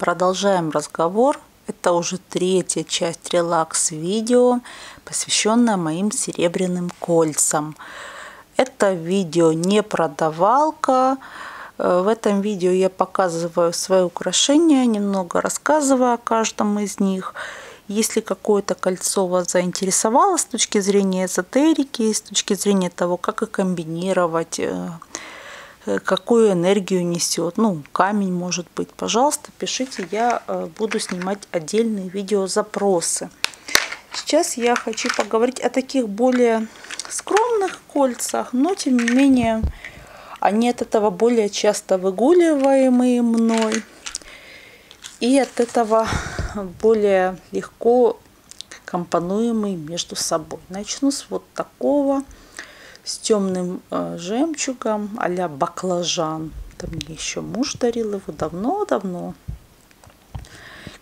Продолжаем разговор. Это уже третья часть релакс-видео, посвященная моим серебряным кольцам. Это видео не продавалка. Э, в этом видео я показываю свои украшения, немного рассказываю о каждом из них. Если какое-то кольцо вас заинтересовало с точки зрения эзотерики, с точки зрения того, как их комбинировать, э, какую энергию несет. Ну, камень может быть. Пожалуйста, пишите, я э, буду снимать отдельные видеозапросы. Сейчас я хочу поговорить о таких более скромных кольцах, но тем не менее они от этого более часто выгуливаемые мной. И от этого более легко компонуемые между собой. Начну с вот такого с темным э, жемчугом а баклажан. Это мне еще муж дарил его давно-давно.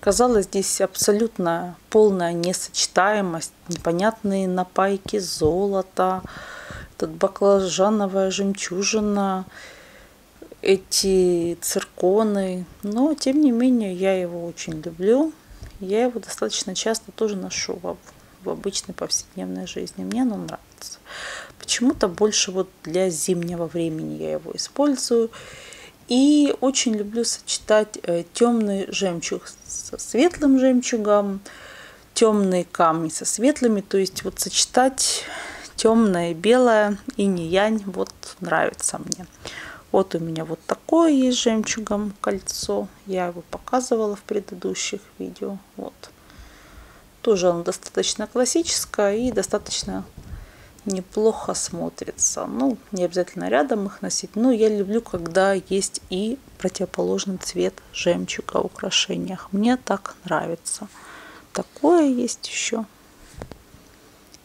Казалось, здесь абсолютно полная несочетаемость, непонятные напайки золота, этот баклажановая жемчужина, эти цирконы. Но, тем не менее, я его очень люблю. Я его достаточно часто тоже ношу в, обычной повседневной жизни. Мне оно нравится. Почему-то больше вот для зимнего времени я его использую. И очень люблю сочетать э, темный жемчуг со светлым жемчугом, темные камни со светлыми. То есть вот сочетать темное белое и не янь вот нравится мне. Вот у меня вот такое есть жемчугом кольцо. Я его показывала в предыдущих видео. Вот. Тоже оно достаточно классическое и достаточно неплохо смотрится. Ну, не обязательно рядом их носить, но я люблю, когда есть и противоположный цвет жемчуга в украшениях. Мне так нравится. Такое есть еще.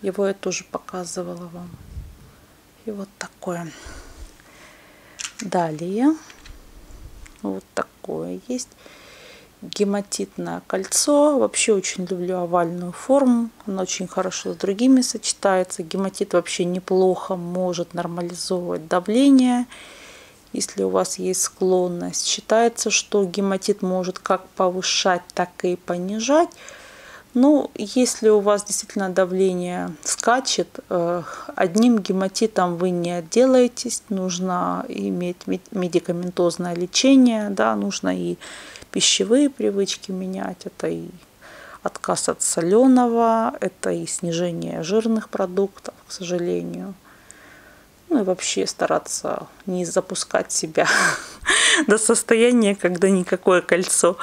Его я тоже показывала вам. И вот такое. Далее. Вот такое есть гематитное кольцо. Вообще очень люблю овальную форму. Она очень хорошо с другими сочетается. Гематит вообще неплохо может нормализовывать давление. Если у вас есть склонность, считается, что гематит может как повышать, так и понижать. Ну, если у вас действительно давление скачет, э, одним гематитом вы не отделаетесь, нужно иметь медикаментозное лечение, да, нужно и пищевые привычки менять, это и отказ от соленого, это и снижение жирных продуктов, к сожалению. Ну и вообще стараться не запускать себя до состояния, когда никакое кольцо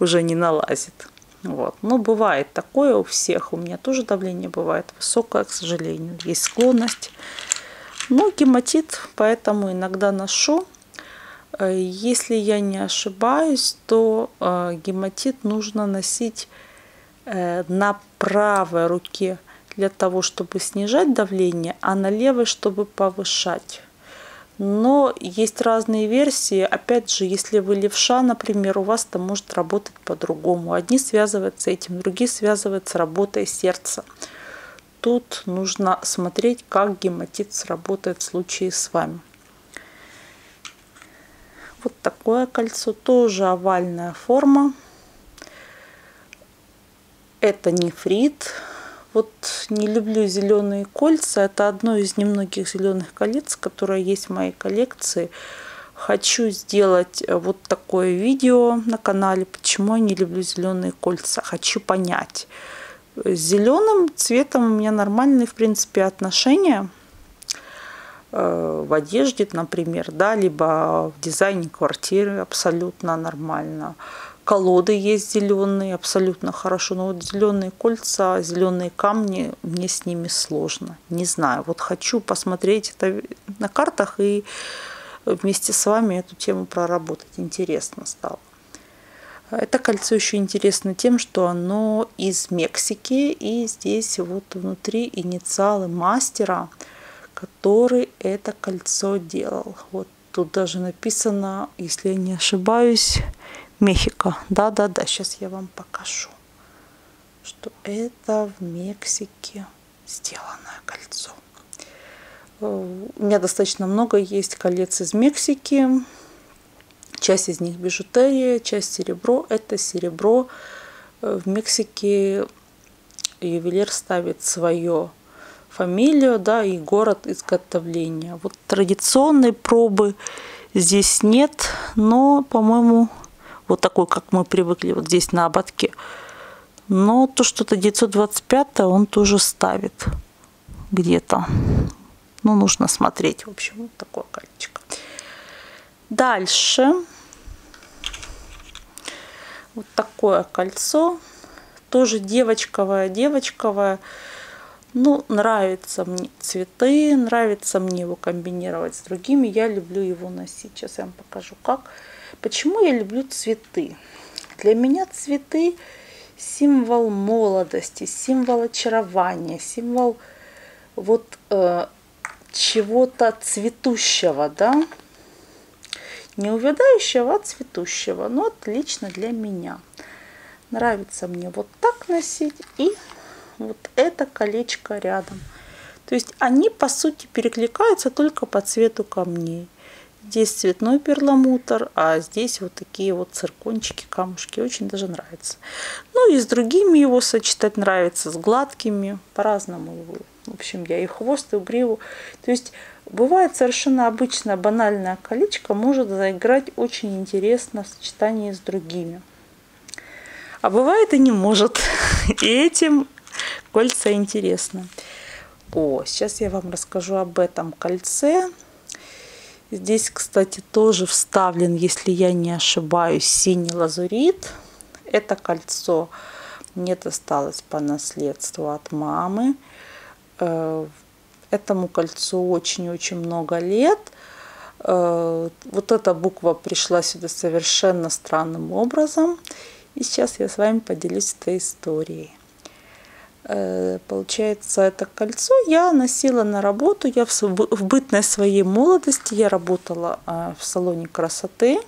уже не налазит. Вот. Но бывает такое у всех. У меня тоже давление бывает высокое, к сожалению. Есть склонность. Ну, гематит, поэтому иногда ношу. Э, если я не ошибаюсь, то э, гематит нужно носить э, на правой руке для того, чтобы снижать давление, а на левой, чтобы повышать. Но есть разные версии. Опять же, если вы левша, например, у вас это может работать по-другому. Одни связываются этим, другие связываются работой сердца. Тут нужно смотреть, как гематит сработает в случае с вами. Вот такое кольцо, тоже овальная форма. Это нефрит. Вот не люблю зеленые кольца. Это одно из немногих зеленых колец, которое есть в моей коллекции. Хочу сделать вот такое видео на канале, почему я не люблю зеленые кольца. Хочу понять. С зеленым цветом у меня нормальные, в принципе, отношения. Э, в одежде, например, да, либо в дизайне квартиры абсолютно нормально. Колоды есть зеленые, абсолютно хорошо. Но вот зеленые кольца, зеленые камни, мне с ними сложно. Не знаю. Вот хочу посмотреть это на картах и вместе с вами эту тему проработать. Интересно стало. Это кольцо еще интересно тем, что оно из Мексики. И здесь вот внутри инициалы мастера – который это кольцо делал. Вот тут даже написано, если я не ошибаюсь, Мехико. Да-да-да, сейчас я вам покажу, что это в Мексике сделанное кольцо. У меня достаточно много есть колец из Мексики. Часть из них бижутерия, часть серебро. Это серебро. В Мексике ювелир ставит свое фамилию, да, и город изготовления. Вот традиционной пробы здесь нет, но, по-моему, вот такой, как мы привыкли вот здесь на ободке. Но то что-то 925 он тоже ставит где-то. Ну, нужно смотреть, в общем, вот такое колечко. Дальше. Вот такое кольцо. Тоже девочковое, девочковое. Ну, нравятся мне цветы, нравится мне его комбинировать с другими. Я люблю его носить. Сейчас я вам покажу, как. Почему я люблю цветы? Для меня цветы символ молодости, символ очарования, символ вот э, чего-то цветущего, да, не увядающего, а цветущего. Но отлично для меня. Нравится мне вот так носить и вот это колечко рядом. То есть они по сути перекликаются только по цвету камней. Здесь цветной перламутр, а здесь вот такие вот циркончики, камушки. Очень даже нравится. Ну и с другими его сочетать нравится, с гладкими. По-разному. В общем, я и хвост, и гриву. То есть бывает совершенно обычное банальное колечко может заиграть очень интересно в сочетании с другими. А бывает и не может. И этим кольца интересны. О, сейчас я вам расскажу об этом кольце. Здесь, кстати, тоже вставлен, если я не ошибаюсь, синий лазурит. Это кольцо мне досталось по наследству от мамы. Э, этому кольцу очень-очень много лет. Э, вот эта буква пришла сюда совершенно странным образом. И сейчас я с вами поделюсь этой историей. Э, получается, это кольцо я носила на работу. Я в, бытной своей молодости я работала э, в салоне красоты.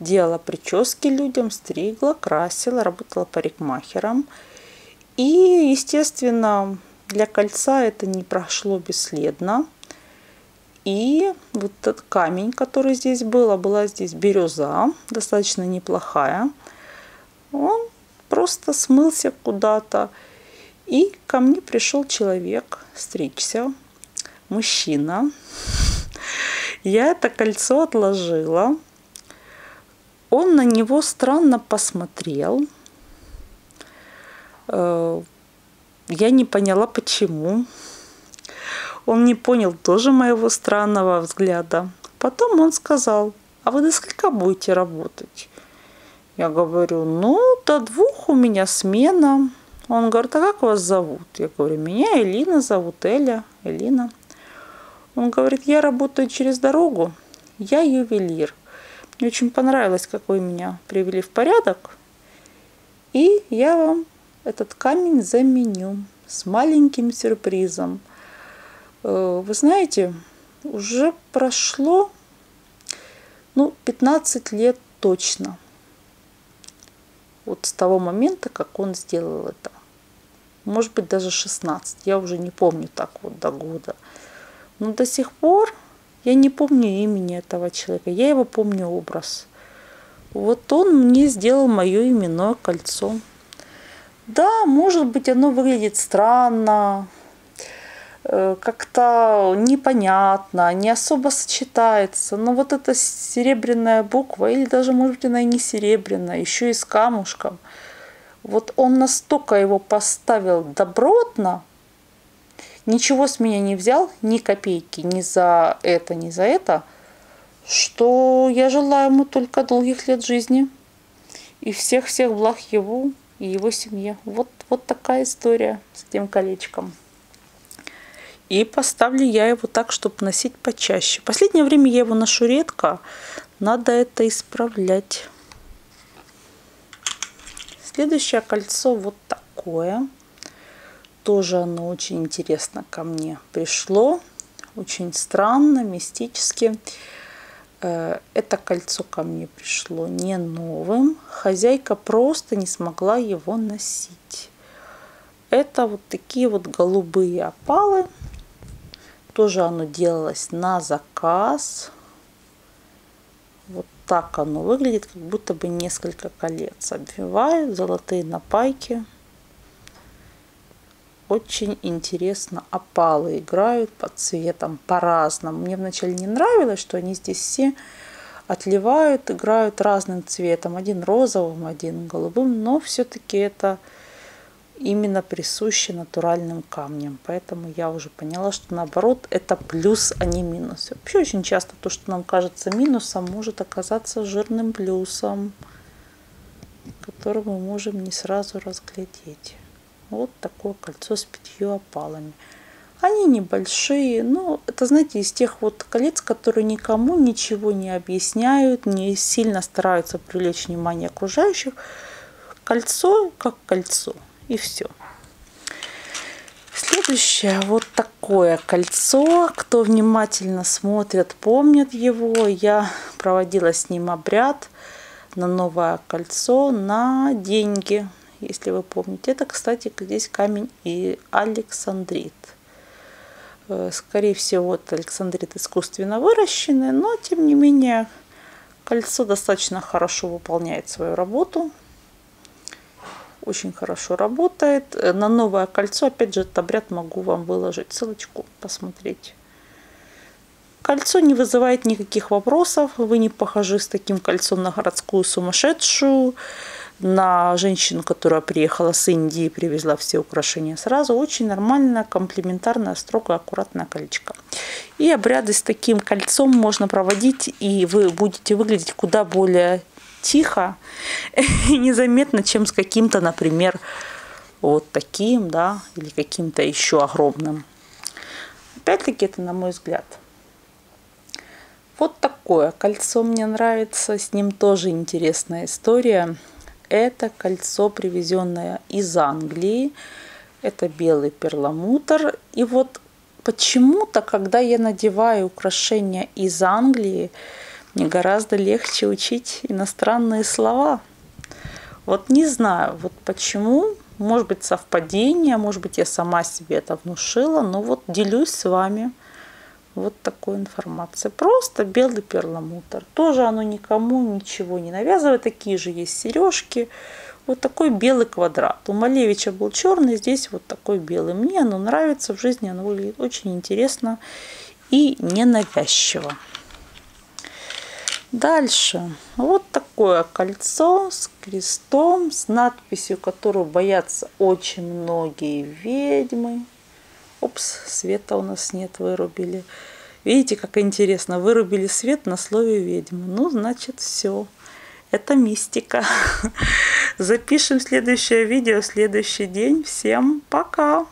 Делала прически людям, стригла, красила, работала парикмахером. И, естественно, для кольца это не прошло бесследно. И вот этот камень, который здесь был, а была здесь бирюза, достаточно неплохая, он просто смылся куда-то. И ко мне пришел человек стричься, мужчина. Я это кольцо отложила. Он на него странно посмотрел. Э, я не поняла, почему. Он не понял тоже моего странного взгляда. Потом он сказал, а вы до сколько будете работать? Я говорю, ну, до двух у меня смена. Он говорит, а как вас зовут? Я говорю, меня Элина зовут, Эля, Элина. Он говорит, я работаю через дорогу, я ювелир. Мне очень понравилось, как вы меня привели в порядок. И я вам этот камень заменю с маленьким сюрпризом. Э, вы знаете, уже прошло ну, 15 лет точно – вот с того момента, как он сделал это. Может быть, даже 16. Я уже не помню так вот до года. Но до сих пор я не помню имени этого человека. Я его помню образ. Вот он мне сделал мое именное кольцо. Да, может быть, оно выглядит странно, как-то непонятно, не особо сочетается. Но вот эта серебряная буква, или даже, может быть, она и не серебряная, еще и с камушком. Вот он настолько его поставил добротно, ничего с меня не взял, ни копейки, ни за это, ни за это, что я желаю ему только долгих лет жизни и всех-всех благ его и его семье. Вот, вот такая история с этим колечком. И поставлю я его так, чтобы носить почаще. Последнее время я его ношу редко. Надо это исправлять. Следующее кольцо вот такое. Тоже оно очень интересно ко мне пришло. Очень странно, мистически. Э, это кольцо ко мне пришло не новым. Хозяйка просто не смогла его носить. Это вот такие вот голубые опалы тоже оно делалось на заказ. Вот так оно выглядит, как будто бы несколько колец обвивают, золотые напайки. Очень интересно, опалы играют по цветам по-разному. Мне вначале не нравилось, что они здесь все отливают, играют разным цветом. Один розовым, один голубым, но все-таки это именно присуще натуральным камням. Поэтому я уже поняла, что наоборот это плюс, а не минус. Вообще очень часто то, что нам кажется минусом, может оказаться жирным плюсом, который мы можем не сразу разглядеть. Вот такое кольцо с пятью опалами. Они небольшие, но это, знаете, из тех вот колец, которые никому ничего не объясняют, не сильно стараются привлечь внимание окружающих. Кольцо как кольцо и все. Следующее вот такое кольцо. Кто внимательно смотрит, помнит его. Я проводила с ним обряд на новое кольцо на деньги, если вы помните. Это, кстати, здесь камень и Александрит. Э, скорее всего, это Александрит искусственно выращенный, но тем не менее кольцо достаточно хорошо выполняет свою работу очень хорошо работает. Э, на новое кольцо, опять же, этот обряд могу вам выложить ссылочку, посмотреть. Кольцо не вызывает никаких вопросов. Вы не похожи с таким кольцом на городскую сумасшедшую, на женщину, которая приехала с Индии и привезла все украшения сразу. Очень нормальная, комплементарная, строгая, аккуратная колечко. И обряды с таким кольцом можно проводить, и вы будете выглядеть куда более тихо и незаметно, чем с каким-то, например, вот таким, да, или каким-то еще огромным. Опять-таки это на мой взгляд. Вот такое кольцо мне нравится, с ним тоже интересная история. Это кольцо, привезенное из Англии. Это белый перламутр. И вот почему-то, когда я надеваю украшения из Англии, мне гораздо легче учить иностранные слова. Вот не знаю, вот почему, может быть совпадение, может быть я сама себе это внушила, но вот делюсь с вами вот такой информацией. Просто белый перламутр. Тоже оно никому ничего не навязывает. Такие же есть сережки. Вот такой белый квадрат. У Малевича был черный, здесь вот такой белый. Мне оно нравится, в жизни оно выглядит очень интересно и ненавязчиво. Дальше вот такое кольцо с крестом, с надписью, которую боятся очень многие ведьмы. Упс, света у нас нет, вырубили. Видите, как интересно, вырубили свет на слове ведьма. Ну, значит, все. Это мистика. Запишем следующее видео в следующий день. Всем пока!